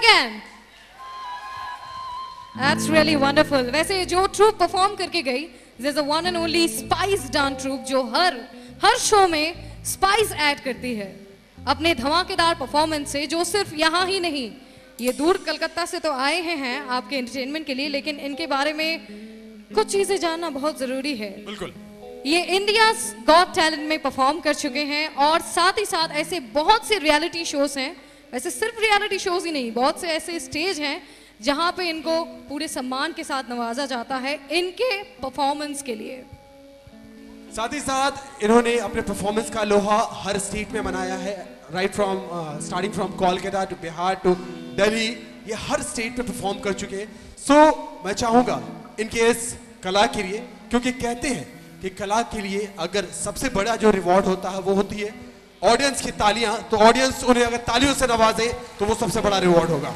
again. That's really wonderful. वैसे जो troop perform करके गई there's a one and only spice dance troupe जो हर हर शो में स्पाइस ऐड करती है अपने धमाकेदार परफॉर्मेंस से जो सिर्फ़ यहाँ ही नहीं ये दूर कलकत्ता से तो आए हैं हैं आपके एंटरटेनमेंट के लिए लेकिन इनके बारे में कुछ चीज़ें जानना बहुत ज़रूरी है बिल्कुल ये इंडिया गॉड टैलेंट में परफॉर्म कर चुके हैं और साथ ही साथ ऐसे बहुत से रियलिटी शोज़ हैं वैसे सिर्फ़ रियलिटी शोज़ ही नहीं बहुत से ऐसे स्टेज हैं जहाँ पे इनको पूरे सम्मान के साथ नवाजा जाता है इनके परफॉर्मेंस के लिए। साथ ही साथ इन्होंने अपने परफॉर्मेंस का लोहा हर स्टेट में मनाया है right from starting from Kolkata to Bihar to Delhi ये हर स्टेट पे परफॉर्म कर चुके हैं। सो so, मैं चाहूँगा इनके इस कला के लिए क्योंकि कहते हैं कि कला के लिए अगर सबसे बड़ा जो रिवॉर्ड होता है वो होती है ऑडियंस की तालियाँ तो ऑडियंस उन्हें अगर तालियों से नवाजे तो वो सबसे बड़ा रिवॉर्ड होगा।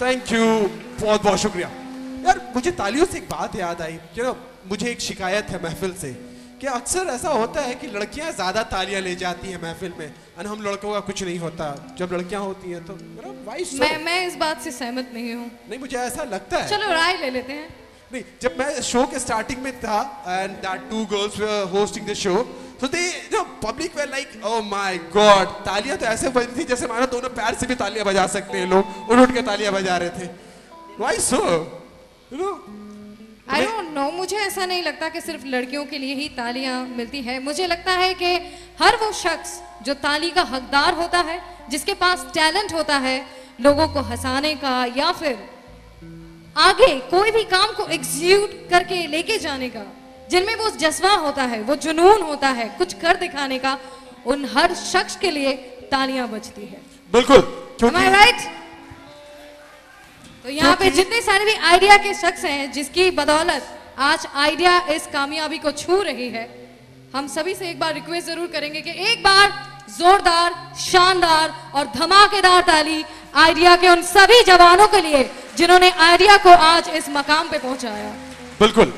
थैंक यू बहुत बहुत शुक्रिया। यार मुझे तालियों से एक बात याद आई। कि ना मुझे एक शिकायत है महफिल से कि अक्सर ऐसा होता है कि लड़कियाँ ज़्यादा तालियाँ ले जाती हैं महफिल में और हम लड़कों का कुछ नहीं होता। जब लड़कियाँ होती हैं तो? मैं मैं इस बात से सहमत नहीं हूँ। नहीं मुझे ऐसा लगता है। चलो राय ले लेते हैं। नहीं जब मैं शो के स्टार्टिंग में था and that two girls were hosting the show so they public were like oh my god. तालियाँ तो ऐसे बज रही थी जैसे मानो दोनों पैर से भी तालियाँ बजा सकते हैं लोग। उठ उठ के तालियाँ बजा रहे थे। Why so? You know? I don't know मुझे ऐसा नहीं लगता कि सिर्फ़ लड़कियों के लिए ही तालियाँ मिलती है। मुझे लगता है कि हर वो शख्स जो ताली का हकदार होता है जिसके पास टैलेंट होता है लोगों को हंसाने का या फिर आगे कोई भी काम को एग्जीक्यूट करके लेके जाने का जिनमें वो जज्बा होता है वो जुनून होता है कुछ कर दिखाने का उन हर शख्स के लिए तालियाँ बजती है। बिल्कुल right? तो यहाँ पे जितने सारे भी आइडिया के शख्स हैं जिसकी बदौलत आज आइडिया इस कामयाबी को छू रही है हम सभी से एक बार रिक्वेस्ट ज़रूर करेंगे कि एक बार जोरदार शानदार और धमाकेदार ताली आइडिया के उन सभी जवानों के लिए जिन्होंने आइडिया को आज इस मकाम पे पहुँचाया। बिल्कुल।